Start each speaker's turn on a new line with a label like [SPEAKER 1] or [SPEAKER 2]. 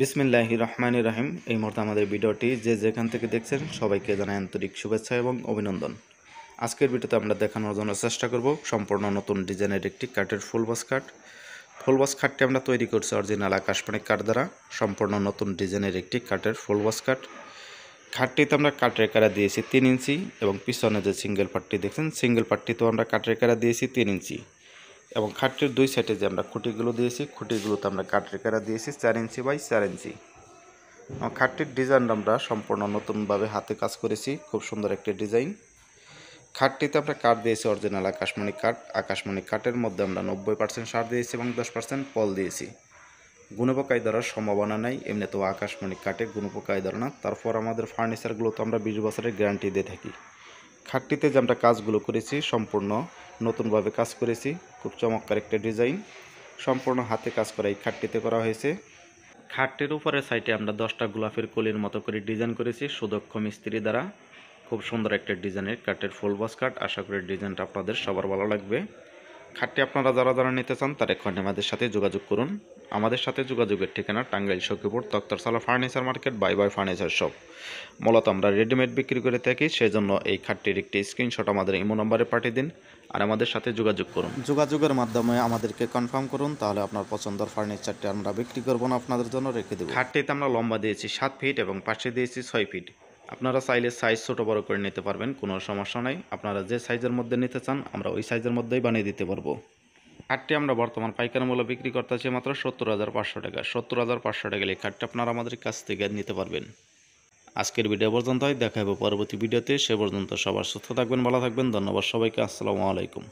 [SPEAKER 1] বিসমিল্লাহ রহমান রাহিম। এই মুহূর্তে আমাদের ভিডিওটি যে যেখান থেকে দেখছেন সবাইকে জানাই আন্তরিক শুভেচ্ছা এবং অভিনন্দন। আজকের ভিডিওতে আমরা দেখানোর জন্য চেষ্টা করব সম্পূর্ণ নতুন ডিজাইনের একটি কাঠের ফুল বস কাঠ। ফুল বস কাঠটি আমরা তৈরি করছি অরিজিনাল আকাশপাণি কাঠ দ্বারা। সম্পূর্ণ নতুন ডিজাইনের একটি কাঠের ফুল বস কাঠ। খাটটিতে আমরা কাঠের কারা দিয়েছি তিন ইঞ্চি এবং পিছনে যে সিঙ্গেল পাটটি দেখছেন, সিঙ্গেল পাটটিতেও আমরা কাঠের কারা দিয়েছি তিন ইঞ্চি। এবং খাটটির দুই সাইডে যে আমরা খুঁটিগুলো দিয়েছি, খুঁটিগুলোতে আমরা কাঠের কারা দিয়েছি, চার ইঞ্চি বাই চার ইঞ্চি। খাটটির ডিজাইন আমরা সম্পূর্ণ নতুনভাবে হাতে কাজ করেছি, খুব সুন্দর একটি ডিজাইন। খাটটিতে আমরা কাঠ দিয়েছি, অরিজিনাল আকাশমণি কাঠ। আকাশমণি কাঠের মধ্যে আমরা নব্বই পার্সেন্ট সার দিয়েছি এবং দশ পার্সেন্ট পল দিয়েছি। গুণপোকায় ধরার সম্ভাবনা নাই এমনিতেও আকাশমণি কাঠে গুণপোকায় ধরে না। তারপর আমাদের ফার্নিচারগুলো তো আমরা বিশ বছরের গ্যারান্টি দিয়ে থাকি। খাটটিতে যে আমরা কাজগুলো করেছি, সম্পূর্ণ নতুনভাবে কাজ করেছি। খুব চমৎকার একটা ডিজাইন। সম্পূর্ণ হাতে কাজ করা এই খাটটিতে করা হয়েছে। খাটটির উপরে সাইডে আমরা দশটা গোলাপের কলির মতো করে ডিজাইন করেছি, সুদক্ষ মিস্ত্রি দ্বারা। খুব সুন্দর একটা ডিজাইনের কাটের ফুল বস কাট আশা করি ডিজাইনটা আপনাদের সবার ভালো লাগবে। খাটটি আপনারা যারা যারা নিতে চান তারা এখন আমাদের সাথে যোগাযোগ করুন। আমাদের সাথে যোগাযোগের ঠিকানা Tangail Sakhipur Taktarsala furniture market bye bye furniture shop. মূলত আমরা রেডিমেড বিক্রি করে থাকি সেজন্য এই খাটটির একটি স্ক্রিনশট আমাদের ইমো নম্বরে পাঠিয়ে দিন আর আমাদের সাথে যোগাযোগ করুন। যোগাযোগের মাধ্যমে আমাদেরকে কনফার্ম করুন তাহলে আপনার পছন্দের ফার্নিচারটি আমরা বিক্রি করব না আপনাদের জন্য রেখে দেবো। খাটটিতে আমরা লম্বা দিয়েছি সাত ফিট এবং পাশে দিয়েছি ছয় ফিট আপনারা চাইলে সাইজ ছোটো বড় করে নিতে পারবেন, কোনো সমস্যা নাই। আপনারা যে সাইজের মধ্যে নিতে চান, আমরা ওই সাইজের মধ্যেই বানিয়ে দিতে পারব। খাটটি আমরা বর্তমান পাইকারি মূল্য বিক্রি করতেছি মাত্র সত্তর হাজার পাঁচশো টাকা। সত্তর হাজার পাঁচশো টাকা এই খাটটি আপনারা আমাদের কাছ থেকে নিতে পারবেন। আজকের ভিডিও পর্যন্তই। দেখা হবে পরবর্তী ভিডিওতে সে পর্যন্ত সবার সুস্থ থাকবেন, ভালো থাকবেন। ধন্যবাদ সবাইকে। আসসালামু আলাইকুম।